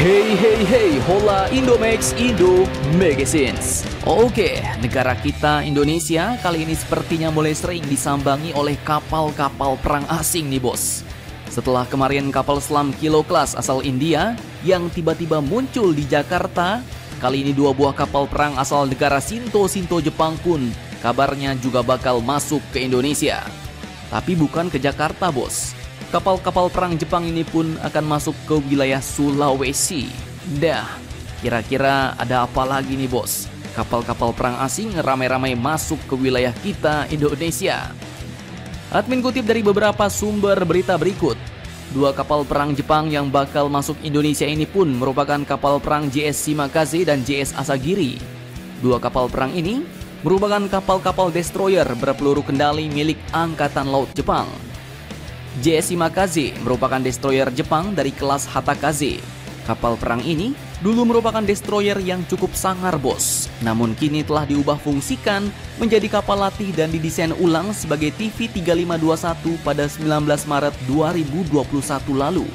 Hey hey hey, hola Indomax Indo Magazines. Oke, negara kita Indonesia kali ini sepertinya mulai sering disambangi oleh kapal-kapal perang asing nih bos. Setelah kemarin kapal selam kilo kelas asal India yang tiba-tiba muncul di Jakarta, kali ini dua buah kapal perang asal negara Sinto-Sinto Jepang pun kabarnya juga bakal masuk ke Indonesia. Tapi bukan ke Jakarta bos, kapal-kapal perang Jepang ini pun akan masuk ke wilayah Sulawesi. Dah, kira-kira ada apa lagi nih bos? Kapal-kapal perang asing ramai-ramai masuk ke wilayah kita Indonesia. Admin kutip dari beberapa sumber berita berikut. Dua kapal perang Jepang yang bakal masuk Indonesia ini pun merupakan kapal perang JS Shimakaze dan JS Asagiri. Dua kapal perang ini merupakan kapal-kapal destroyer berpeluru kendali milik Angkatan Laut Jepang. JS Shimakaze merupakan destroyer Jepang dari kelas Hatakaze. Kapal perang ini dulu merupakan destroyer yang cukup sangar bos, namun kini telah diubah fungsikan menjadi kapal latih dan didesain ulang sebagai TV-3521 pada 19 Maret 2021 lalu.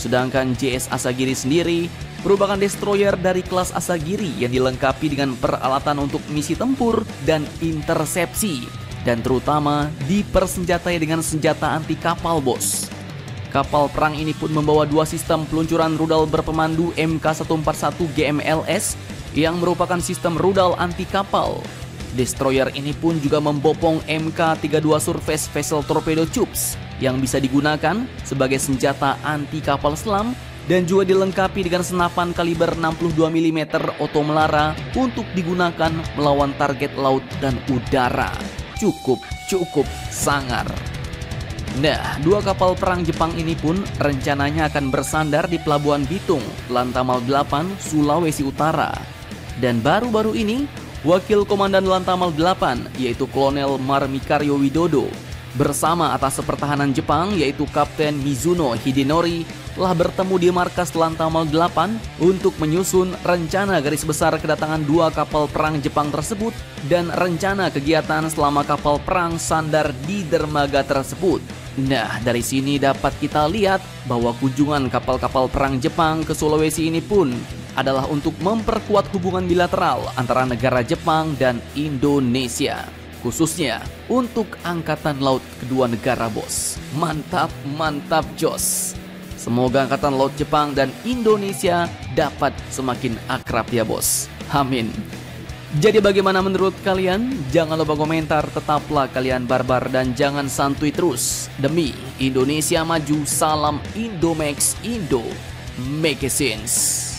Sedangkan JS Asagiri sendiri merupakan destroyer dari kelas Asagiri yang dilengkapi dengan peralatan untuk misi tempur dan intersepsi dan terutama dipersenjatai dengan senjata anti kapal bos. Kapal perang ini pun membawa dua sistem peluncuran rudal berpemandu MK141 GMLS yang merupakan sistem rudal anti kapal. Destroyer ini pun juga membopong MK32 Surface Vessel Torpedo Tubes yang bisa digunakan sebagai senjata anti kapal selam dan juga dilengkapi dengan senapan kaliber 62 mm otomelara untuk digunakan melawan target laut dan udara cukup-cukup sangar. Nah, dua kapal perang Jepang ini pun rencananya akan bersandar di Pelabuhan Bitung, Lantamal 8, Sulawesi Utara. Dan baru-baru ini, Wakil Komandan Lantamal 8, yaitu Kolonel Marmikaryo Widodo, bersama atas pertahanan Jepang yaitu Kapten Mizuno Hidenori telah bertemu di markas Lantamal 8 untuk menyusun rencana garis besar kedatangan dua kapal perang Jepang tersebut dan rencana kegiatan selama kapal perang sandar di dermaga tersebut. Nah, dari sini dapat kita lihat bahwa kunjungan kapal-kapal perang Jepang ke Sulawesi ini pun adalah untuk memperkuat hubungan bilateral antara negara Jepang dan Indonesia. Khususnya untuk Angkatan Laut kedua negara bos. Mantap, mantap Jos. Semoga Angkatan Laut Jepang dan Indonesia dapat semakin akrab ya bos. Amin. Jadi bagaimana menurut kalian? Jangan lupa komentar, tetaplah kalian barbar dan jangan santuy terus. Demi Indonesia maju, salam Indomax Indo. Make sense.